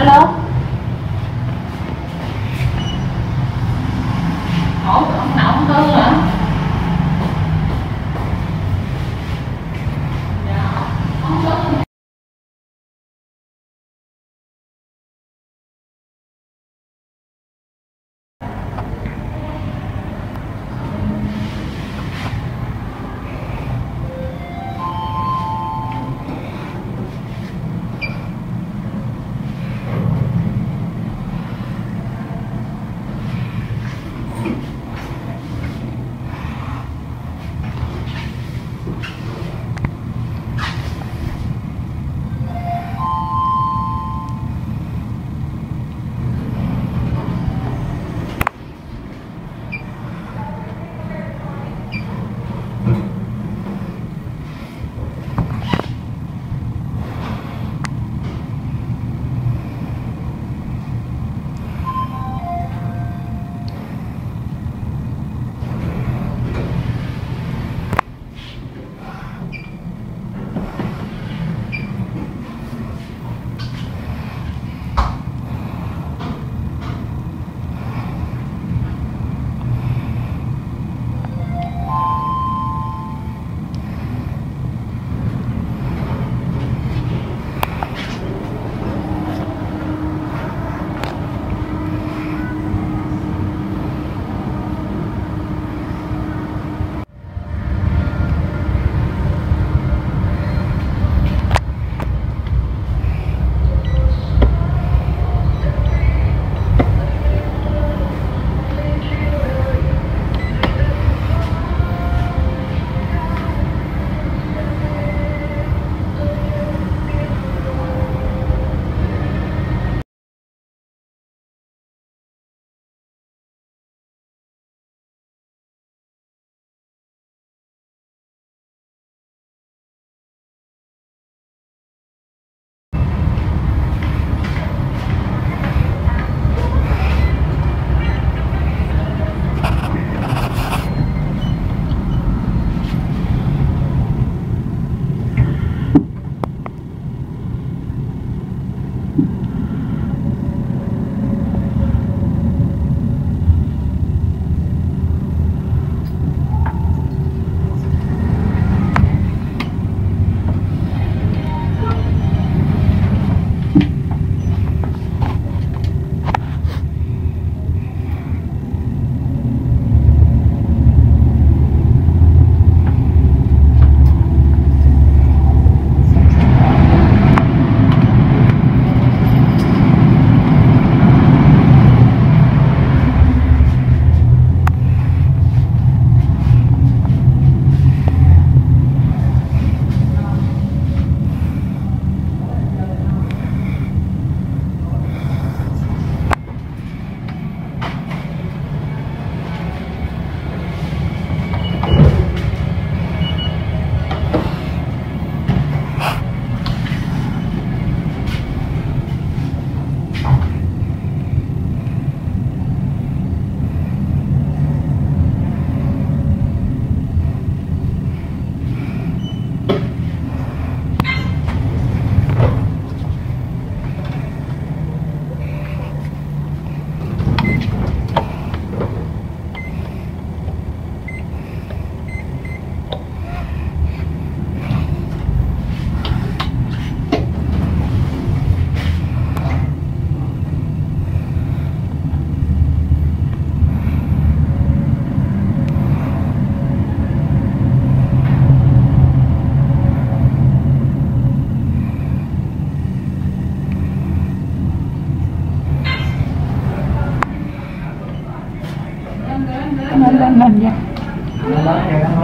Hello?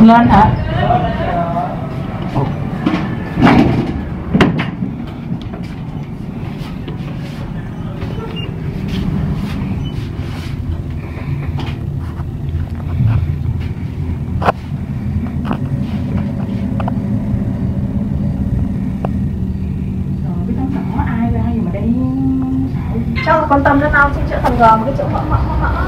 Lên hả? Cái ai Chắc là quan tâm đến đâu chứ chữa thằng gờ một cái chỗ mỡ mỡ mỡ mỡ.